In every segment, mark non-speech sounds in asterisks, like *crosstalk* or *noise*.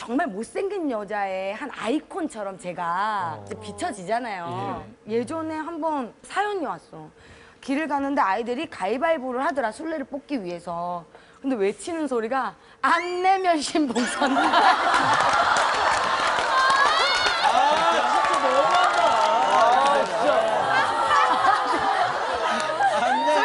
정말 못생긴 여자의 한 아이콘처럼 제가 이제 비춰지잖아요. 예 전에 한 번 사연이 왔어. 길을 가는데 아이들이 가위바위보를 하더라 술래를 뽑기 위해서. 근데 외치는 소리가 안 내면 신봉선. *laughs*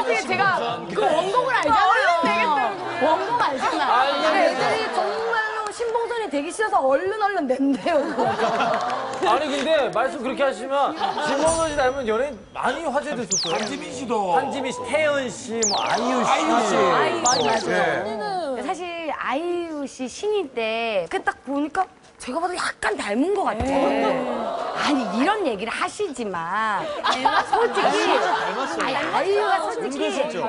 솔직히 제가 그 원곡을 알잖아요. 원곡 알잖아. 근데 애들이 정말로 신봉선이 되기 싫어서 얼른 얼른 낸대요. *laughs* 아니 근데 말씀 그렇게 하시면 김원선 씨 닮은 연예인 많이 화제됐었어요. 한지민 씨도. 한지민 씨, 태연 씨, 뭐 아이유 씨. 아이유 씨. 아이유 맞아요. 씨. 네. 사실 아이유 씨 신인 때 그 딱 보니까 제가 봐도 약간 닮은 것 같아. 아니 이런 얘기를 하시지만 솔직히 아니, 아이유가 솔직히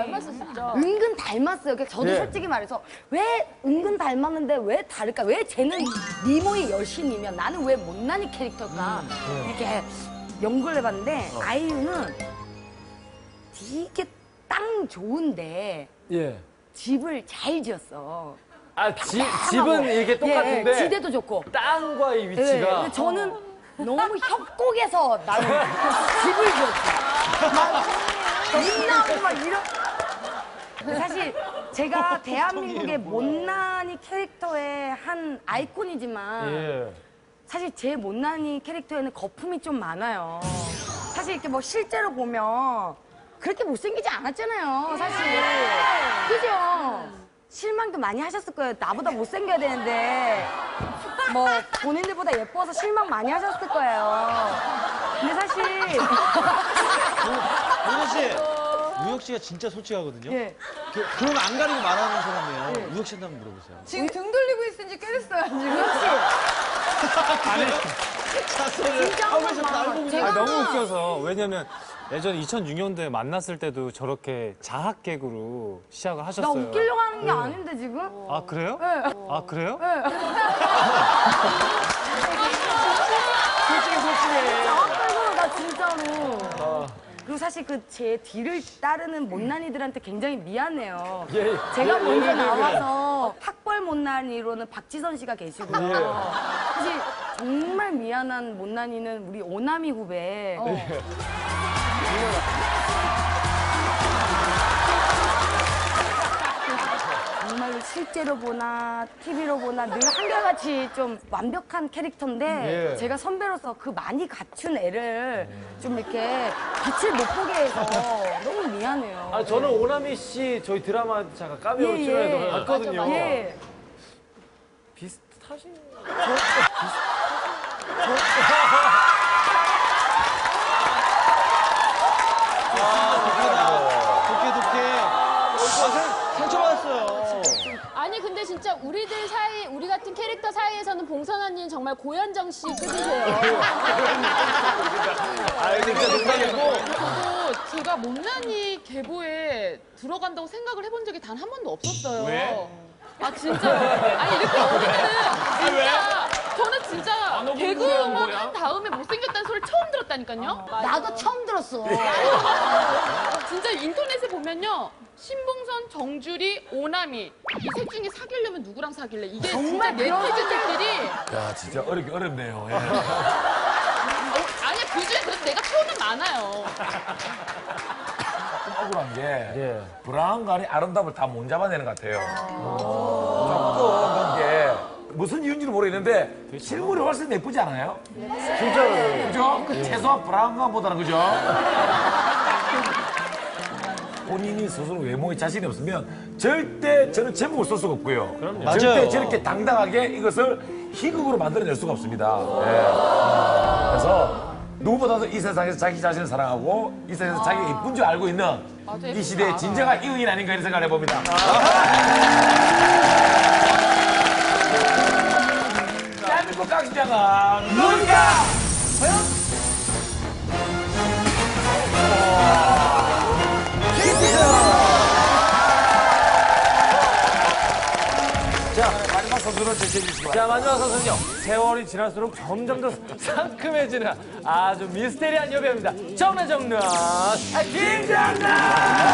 은근 닮았어요. 그러니까 저도 예. 솔직히 말해서 왜 은근 닮았는데 왜 다를까? 왜 쟤는 미모의 여신이면 나는 왜 못난이 캐릭터일까? 이렇게 연구를 해봤는데 아이유는 되게 땅 좋은데 예. 집을 잘 지었어. 아, 지, 집은 이게 똑같은데 예, 지대도 좋고. 땅과의 예, 위치가 근데 저는 너무 협곡에서 나는 집을 지었어. 막입 나오고 막 이런. 사실 제가 *laughs* 대한민국의 못난이 캐릭터의 한 아이콘이지만 예. 사실 제 못난이 캐릭터에는 거품이 좀 많아요. 사실 이렇게 뭐 실제로 보면 그렇게 못생기지 않았잖아요, 사실. 그죠? 실망도 많이 하셨을 거예요. 나보다 못생겨야 되는데. 뭐, 본인들보다 예뻐서 실망 많이 하셨을 거예요. 근데 사실. 윤현 씨, 우혁 씨가 진짜 솔직하거든요. 예. 그, 그럼 안 가리고 말하는 사람이에요. 우혁 씨한테 한번 물어보세요. 지금 등 돌리고 있은 지 꽤 됐어요, 지금. 진짜 한 번만. 아, 제가 너무 웃겨서 왜냐면 예전 2006년도에 만났을 때도 저렇게 자학 개그로 시작을 나 하셨어요. 웃기려고 하는 게 아닌데, 지금? 아 그래요? 네. 아 그래요? *laughs* 솔직히 솔직해. 나왔다고, 나 진짜로. 그리고 사실 그 제 뒤를 따르는 못난이들한테 굉장히 미안해요. 예, 예. 제가 예, 먼저 예, 예, 예. 나와서 학벌 못난이로는 박지선 씨가 계시고요. 예. 사실 정말 미안한 못난이는 우리 오나미 후배. 예. 실제로 보나 TV로 보나 늘 한결같이 좀 완벽한 캐릭터인데 예. 제가 선배로서 그 많이 갖춘 애를 좀 이렇게 빛을 못 보게 해서 *laughs* 너무 미안해요. 아, 저는 오나미 씨 저희 드라마 잠깐 까메오 예, 출연해서 예. 봤거든요. 예. 비슷하신. 독해, 진짜 우리들 사이 우리 같은 캐릭터 사이에서는 봉선 언니는 정말 고현정 씨 급이세요. 아, 진짜 농담이고. 저도 제가 못난이 계보에 들어간다고 생각을 해본 적이 단 한 번도 없었어요. 왜? 아, 진짜. 아니, 이렇게 보면은 진짜. 저는 진짜 개그우먼 한 다음에 못생겼다는 소리를 처음 들었다니까요. 나도 처음 들었어. 진짜 인터넷에 보면요. 신봉선, 정주리, 오나미 이 셋 중에 사귀려면 누구랑 사귈래? 이게 진짜 네티즌들끼리 야, 진짜 어렵, 어렵네요. 예. 어, 아니야 그 중에 그래도 내가 표는 많아요. 좀 억울한 게 예. 브라운관이 아름다움을 다 못 잡아내는 것 같아요. 조금 그게 무슨 이유인지는 모르겠는데 실물이 훨씬 예쁘지 않아요? 진짜로. 그죠? 최소한 브라운관보다는 그죠? 본인이 스스로 외모에 자신이 없으면 절대 저는 제목을 쓸 수가 없고요. 맞아요. 절대 저렇게 당당하게 이것을 희극으로 만들어낼 수가 없습니다. 예. 그래서 누구보다도 이 세상에서 자기 자신을 사랑하고 이 세상에서 자기가 이쁜 줄 알고 있는 맞아, 이 시대의 진정한 이응인 아닌가 이런 생각을 해봅니다. 대한민국 깡시장은 누굴까? 자, 제시해 주시기 바랍니다. 자, 마지막 선수는요. 세월이 지날수록 점점 더 *laughs* 상큼해지는 아주 미스테리한 여배우입니다. 정나 정나 김정나!